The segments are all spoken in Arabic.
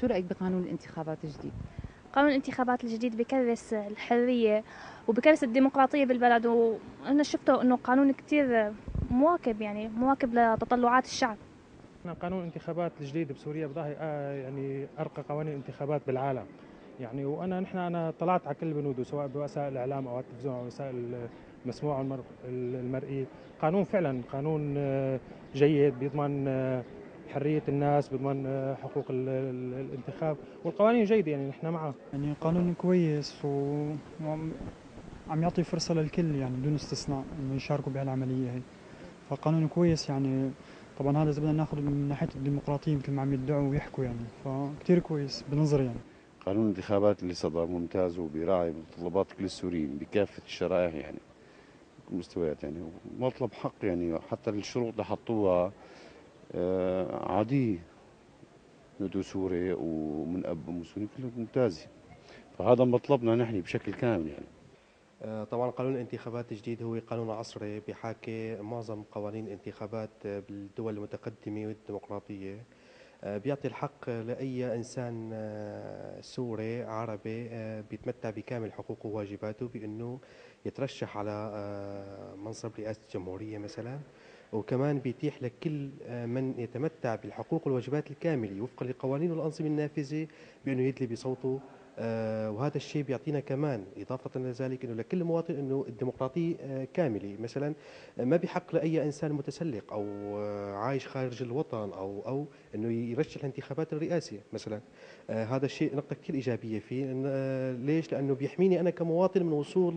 شو رأيك بقانون الانتخابات الجديد؟ قانون الانتخابات الجديد بكرس الحرية وبكرس الديمقراطية بالبلد وأنا شفته أنه قانون كتير مواكب يعني مواكب لتطلعات الشعب. قانون الانتخابات الجديد بسوريا بضاهي آه يعني أرقى قوانين الانتخابات بالعالم. يعني وأنا نحن أنا طلعت على كل بنوده سواء بوسائل الإعلام أو التلفزيون أو وسائل المسموع المرئي قانون فعلا قانون آه، جيد بيضمن آه، حرية الناس بضمن آه، حقوق الانتخاب والقوانين جيدة يعني نحن معه. يعني قانون كويس وعم يعطي فرصة للكل يعني بدون استثناء إنه يشاركوا بهالعملية هي. فقانون كويس يعني طبعا هذا إذا بدنا ناخذ من ناحية الديمقراطية مثل ما عم يدعوا ويحكوا يعني. فكتير كويس بنظري يعني. قانون الانتخابات اللي صدر ممتاز وبيراعي متطلبات كل السوريين بكافة الشرائح يعني المستويات يعني مطلب حق يعني حتى الشروط اللي حطوها عادية انه سوري ومن أب ومسلمين كلهم ممتازة فهذا مطلبنا نحن بشكل كامل يعني. آه، طبعا قانون الانتخابات الجديد هو قانون عصري بيحاكي معظم قوانين الانتخابات بالدول المتقدمة والديمقراطية. آه، بيعطي الحق لأي إنسان سوري عربي بيتمتع بكامل حقوقه وواجباته بأنه يترشح على منصب رئاسة الجمهورية مثلا وكمان بيتيح لكل آه، من يتمتع بالحقوق والواجبات الكاملة وفقا لقوانين والأنظمة النافذة بأنه يدلي بصوته آه وهذا الشيء بيعطينا كمان إضافة لذلك أنه لكل مواطن أنه الديمقراطية آه كاملة مثلا آه، ما بحق لأي إنسان متسلق أو آه، عايش خارج الوطن أو أو أنه يرشح الانتخابات الرئاسية مثلا. آه، هذا الشيء نقطة كثير إيجابية فيه. ليش؟ لأنه بيحميني أنا كمواطن من وصول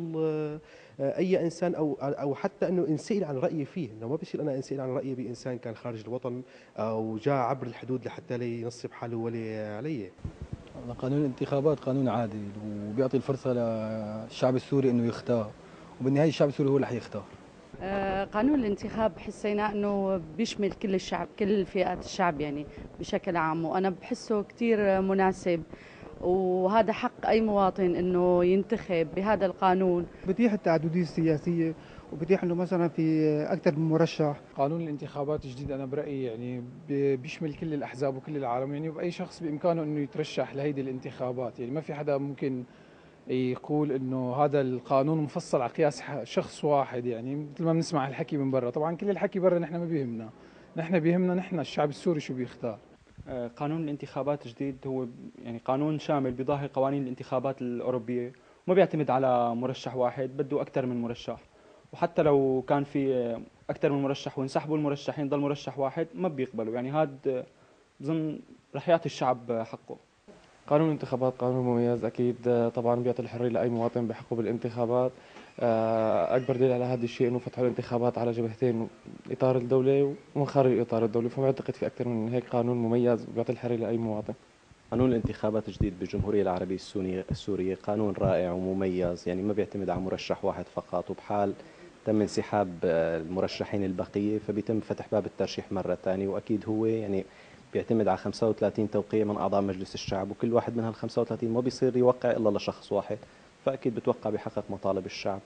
أي إنسان أو أو حتى إنه انسال عن رأيي فيه. إنه ما بصير أنا انسال عن رأيي بإنسان كان خارج الوطن أو جاء عبر الحدود لحتى لينصب حاله ولي علي. قانون الانتخابات قانون عادل وبيعطي الفرصة للشعب السوري إنه يختار. وبالنهاية الشعب السوري هو اللي حيختار. آه، قانون الانتخاب حسينا إنه بيشمل كل الشعب كل فئات الشعب يعني بشكل عام وأنا بحسه كثير مناسب. وهذا حق أي مواطن إنه ينتخب بهذا القانون. بتيح التعددية السياسية وبتيح إنه مثلا في أكثر من مرشح. قانون الانتخابات الجديد أنا برأيي يعني بيشمل كل الأحزاب وكل العالم. يعني واي شخص بإمكانه إنه يترشح لهيدي الانتخابات. يعني ما في حدا ممكن يقول إنه هذا القانون مفصل على قياس شخص واحد. يعني مثل ما بنسمع الحكي من برا. طبعا كل الحكي برا نحن ما بيهمنا. نحن بيهمنا نحن الشعب السوري شو بيختار. قانون الانتخابات الجديد هو يعني قانون شامل بيضاهي قوانين الانتخابات الأوروبية وما بيعتمد على مرشح واحد بده أكثر من مرشح. وحتى لو كان في أكثر من مرشح وانسحبوا المرشحين ضل مرشح واحد ما بيقبلوا. يعني هذا بظن رح يعطي الشعب حقه. قانون الانتخابات قانون مميز أكيد طبعا بيعطي الحرية لأي مواطن بحقه بالانتخابات آه، أكبر دليل على هذا الشيء إنه فتحوا الانتخابات على جبهتين إطار الدولة ومن خارج إطار الدولة. فما أعتقد في أكثر من هيك قانون مميز بيعطي الحرية لأي مواطن. قانون الانتخابات الجديد بالجمهوريه العربية السورية قانون رائع ومميز. يعني ما بيعتمد على مرشح واحد فقط وبحال تم انسحاب المرشحين البقية فبيتم فتح باب الترشيح مرة ثانية. وأكيد هو يعني بيعتمد على 35 توقيع من أعضاء مجلس الشعب وكل واحد من هال 35 ما بيصير يوقع إلا لشخص واحد فأكيد بتوقع بحقق مطالب الشعب.